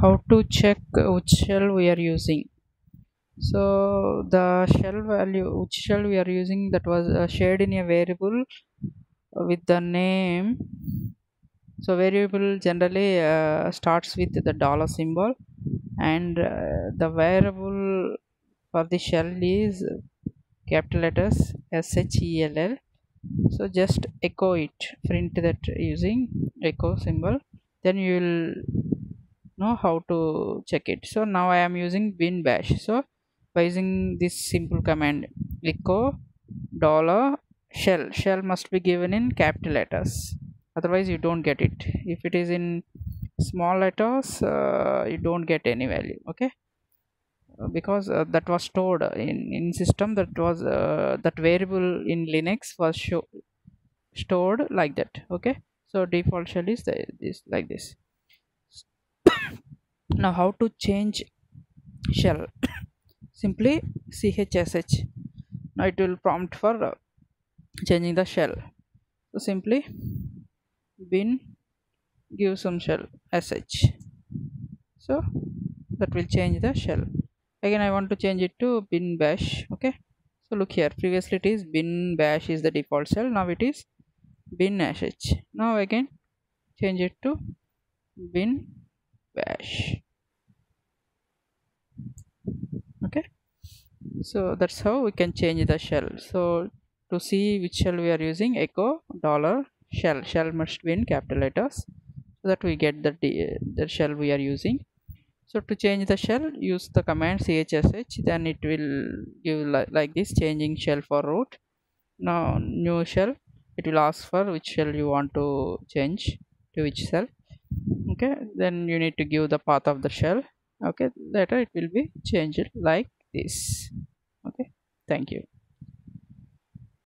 how to check which shell we are using. So the shell value which shell we are using that was uh, shared in a variable with the name. So variable generally uh, starts with the dollar symbol and uh, the variable for the shell is capital letters s h e l l. So just echo it print that using echo symbol. Then you will know how to check it. So now i am using bin bash so by using this simple command echo dollar shell. Shell must be given in capital letters. Otherwise you don't get it. If it is in small letters uh, you don't get any value okay? Uh, because uh, that was stored in in system that was uh, that variable in linux was show, stored like that okay? So default shell is the, this like this now how to change shell? Simply chsh now it will prompt for uh, changing the shell. So simply bin give some shell sh so that will change the shell. Again i want to change it to bin bash okay? So look here. Previously it is bin bash is the default shell. Now it is bin sh now again change it to bin bash okay so that's how we can change the shell. So to see which shell we are using echo dollar shell. Shell must be in capital letters so that we get the the shell we are using. So to change the shell use the command chsh then it will give li like this changing shell for root. Now new shell it will ask for which shell you want to change to which cell okay then you need to give the path of the shell. Okay later it will be changed like this thank you